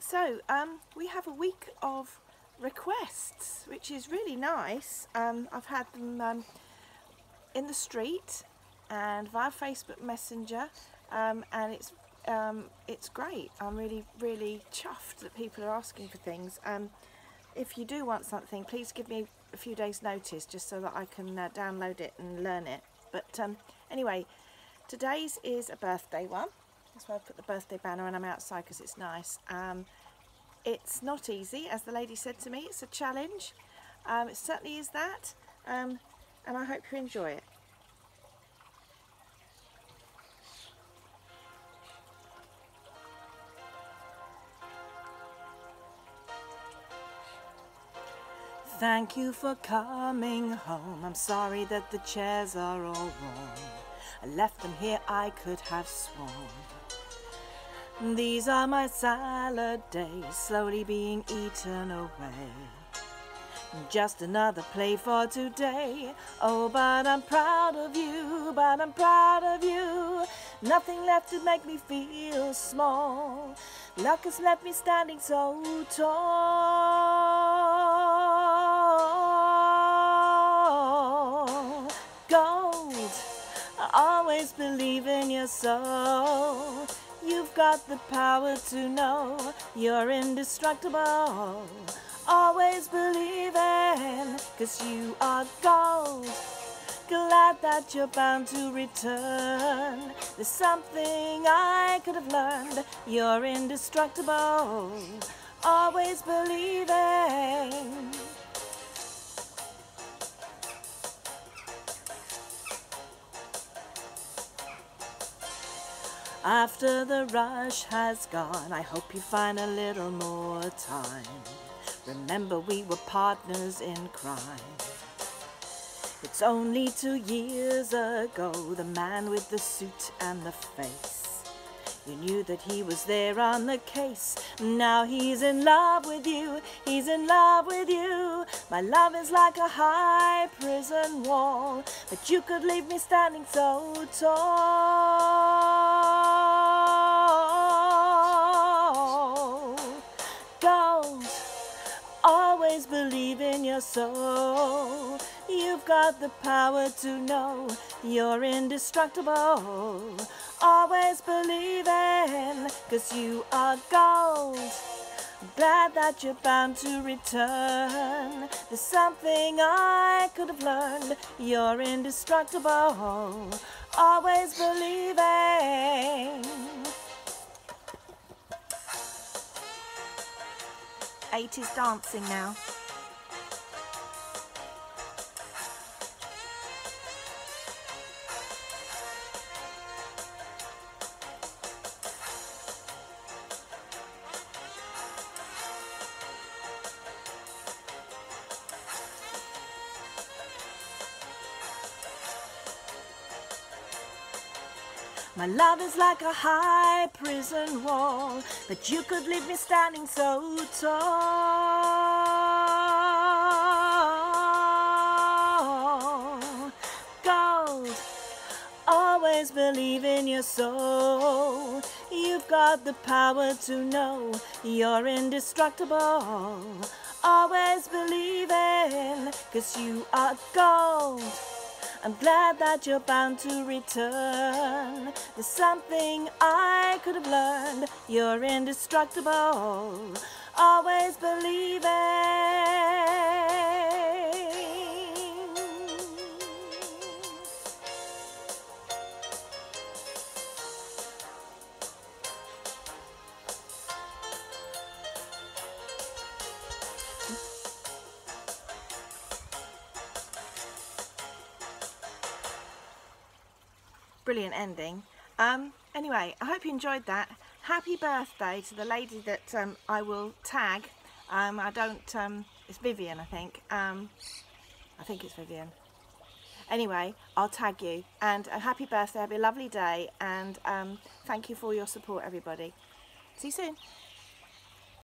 So um, we have a week of requests, which is really nice. Um, I've had them um, in the street and via Facebook Messenger, um, and it's um, it's great. I'm really, really chuffed that people are asking for things. Um, if you do want something, please give me a few days' notice just so that I can uh, download it and learn it. But anyway, today's is a birthday one. That's why I put the birthday banner and I'm outside because it's nice. Um, it's not easy, as the lady said to me. It's a challenge. Um, it certainly is that. Um, and I hope you enjoy it. Thank you for coming home. I'm sorry that the chairs are all warm. I left them here, I could have sworn. These are my salad days, slowly being eaten away. Just another play for today. Oh, but I'm proud of you, but I'm proud of you. Nothing left to make me feel small. Luck has left me standing so tall. Always believe in your soul. You've got the power to know you're indestructible. Always believing, cause you are gold. Glad that you're bound to return. There's something I could have learned. You're indestructible. Always believing. After the rush has gone, I hope you find a little more time. Remember, we were partners in crime. It's only two years ago, the man with the suit and the face. You knew that he was there on the case. Now he's in love with you, he's in love with you. My love is like a high prison wall, but you could leave me standing so tall. Always believe in your soul. You've got the power to know you're indestructible. Always believing, cause you are gold. Glad that you're bound to return. There's something I could have learned. You're indestructible. Always believing. 80s dancing now. My love is like a high prison wall, but you could leave me standing so tall. Gold, always believe in your soul. You've got the power to know you're indestructible. Always believing, cause you are gold. I'm glad that you're bound to return. There's something I could have learned. You're indestructible. Brilliant ending. Um, anyway, I hope you enjoyed that. Happy birthday to the lady that um, I will tag. Um, I don't, um, it's Vivian, I think. Um, I think it's Vivian. Anyway, I'll tag you. And a happy birthday, have a lovely day. And um, thank you for your support, everybody. See you soon.